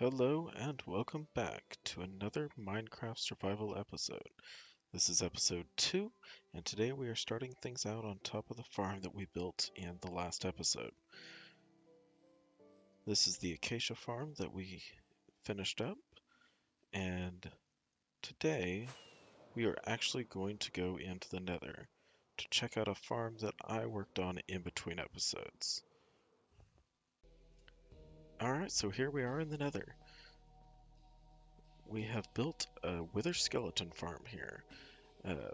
Hello and welcome back to another Minecraft survival episode. This is episode 2 and today we are starting things out on top of the farm that we built in the last episode. This is the acacia farm that we finished up and today we are actually going to go into the nether to check out a farm that I worked on in between episodes. Alright, so here we are in the nether. We have built a wither skeleton farm here. Uh,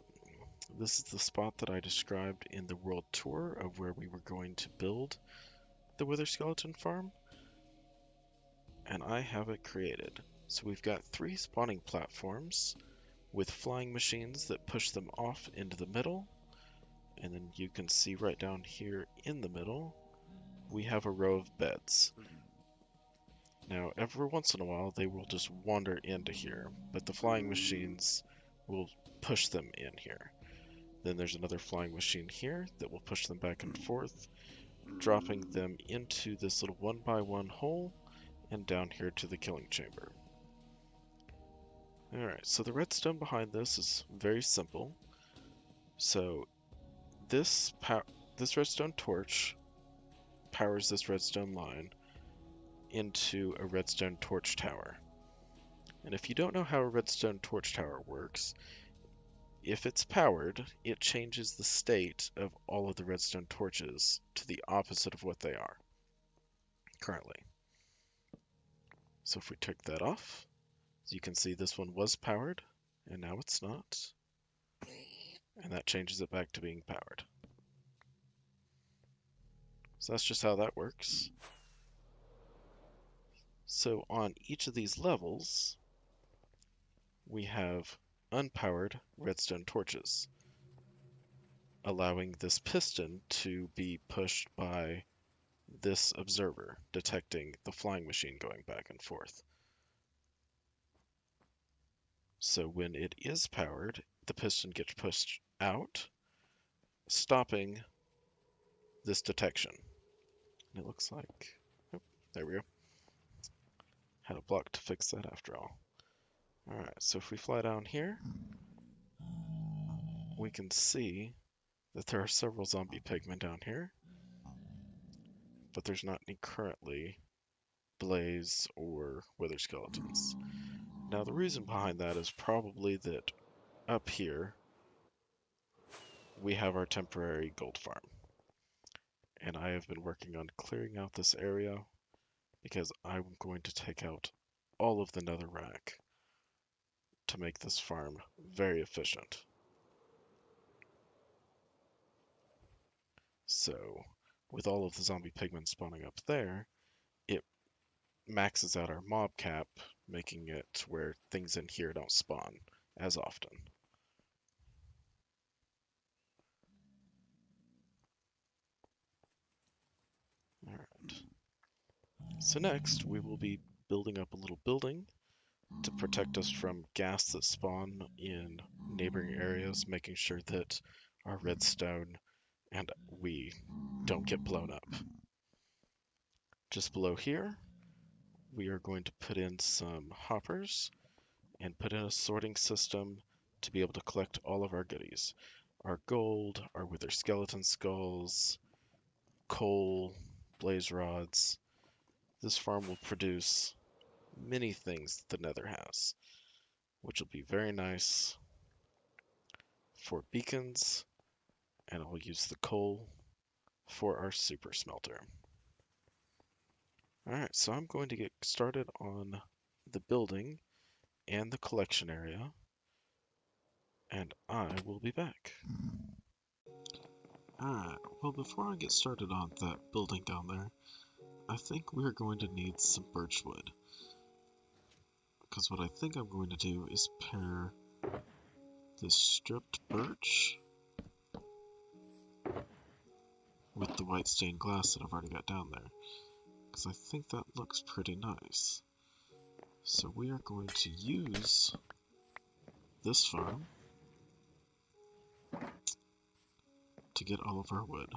this is the spot that I described in the world tour of where we were going to build the wither skeleton farm. And I have it created. So we've got three spawning platforms with flying machines that push them off into the middle. And then you can see right down here in the middle, we have a row of beds. Now, every once in a while, they will just wander into here, but the flying machines will push them in here. Then there's another flying machine here that will push them back and forth, dropping them into this little one by one hole and down here to the killing chamber. Alright, so the redstone behind this is very simple. So this this redstone torch powers this redstone line into a redstone torch tower. And if you don't know how a redstone torch tower works, if it's powered, it changes the state of all of the redstone torches to the opposite of what they are currently. So if we take that off, as you can see this one was powered, and now it's not. And that changes it back to being powered. So that's just how that works. So on each of these levels, we have unpowered redstone torches, allowing this piston to be pushed by this observer, detecting the flying machine going back and forth. So when it is powered, the piston gets pushed out, stopping this detection. And it looks like, oh, there we go. Had a block to fix that after all. Alright, so if we fly down here, we can see that there are several zombie pigmen down here, but there's not any currently blaze or wither skeletons. Now the reason behind that is probably that up here we have our temporary gold farm. And I have been working on clearing out this area because I'm going to take out all of the netherrack to make this farm very efficient. So, with all of the zombie pigmen spawning up there, it maxes out our mob cap, making it where things in here don't spawn as often. So next, we will be building up a little building to protect us from ghasts that spawn in neighboring areas, making sure that our redstone and we don't get blown up. Just below here, we are going to put in some hoppers and put in a sorting system to be able to collect all of our goodies. Our gold, our wither skeleton skulls, coal, blaze rods, this farm will produce many things that the nether has, which will be very nice for beacons, and I'll use the coal for our super smelter. Alright, so I'm going to get started on the building and the collection area, and I will be back. Alright, well before I get started on that building down there, I think we're going to need some birch wood. Because what I think I'm going to do is pair this stripped birch with the white stained glass that I've already got down there. Because I think that looks pretty nice. So we are going to use this farm to get all of our wood.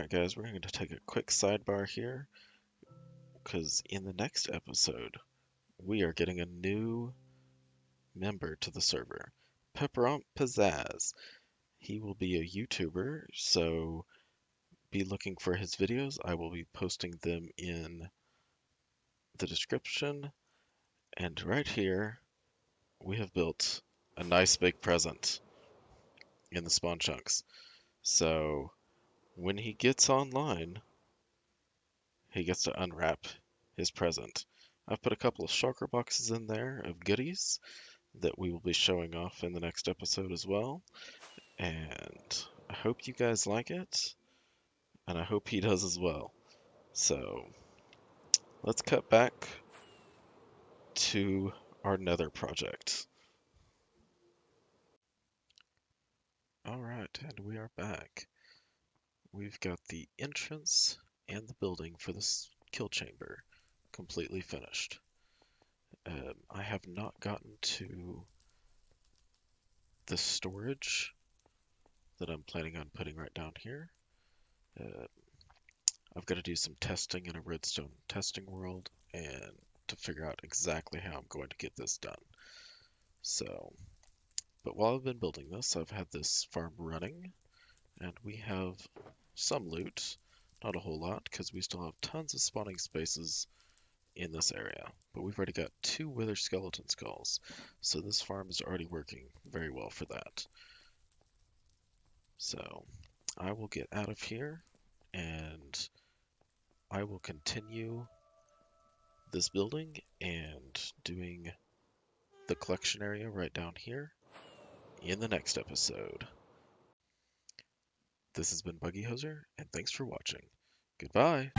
Alright guys, we're going to take a quick sidebar here because in the next episode we are getting a new member to the server, Pepperant Pizzazz. He will be a YouTuber, so be looking for his videos. I will be posting them in the description. And right here, we have built a nice big present in the spawn chunks. So when he gets online, he gets to unwrap his present. I've put a couple of shulker boxes in there of goodies that we will be showing off in the next episode as well. And I hope you guys like it, and I hope he does as well. So let's cut back to our nether project. Alright, and we are back. We've got the entrance and the building for this kill chamber completely finished. Um, I have not gotten to the storage that I'm planning on putting right down here. Uh, I've got to do some testing in a redstone testing world and to figure out exactly how I'm going to get this done. So, but while I've been building this, I've had this farm running and we have some loot, not a whole lot because we still have tons of spawning spaces in this area, but we've already got two wither skeleton skulls, so this farm is already working very well for that. So I will get out of here and I will continue this building and doing the collection area right down here in the next episode. This has been Buggyhoser, and thanks for watching. Goodbye!